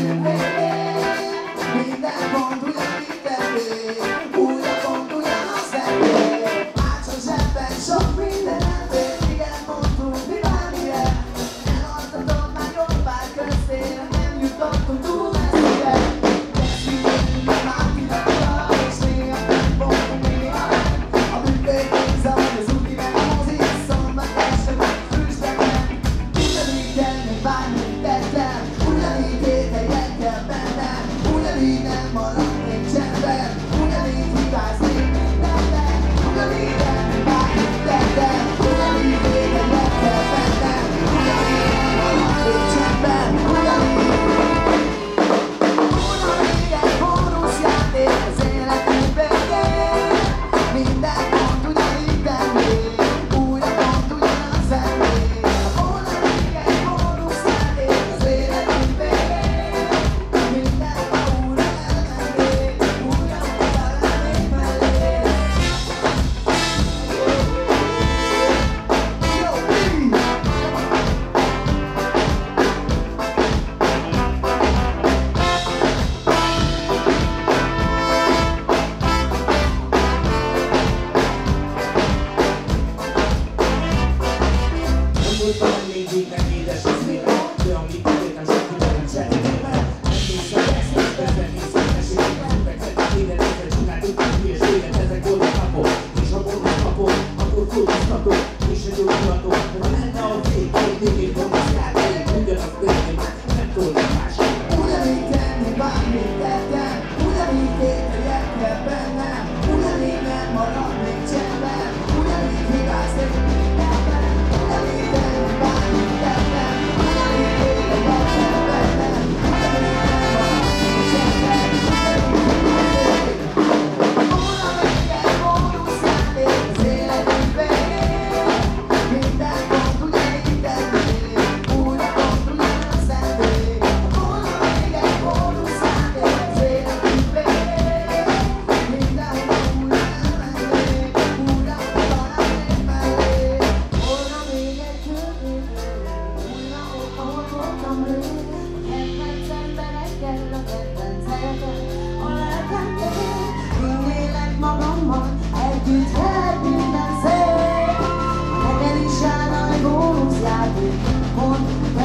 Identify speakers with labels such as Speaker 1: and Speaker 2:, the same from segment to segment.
Speaker 1: Yeah.
Speaker 2: good.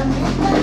Speaker 1: Thank you.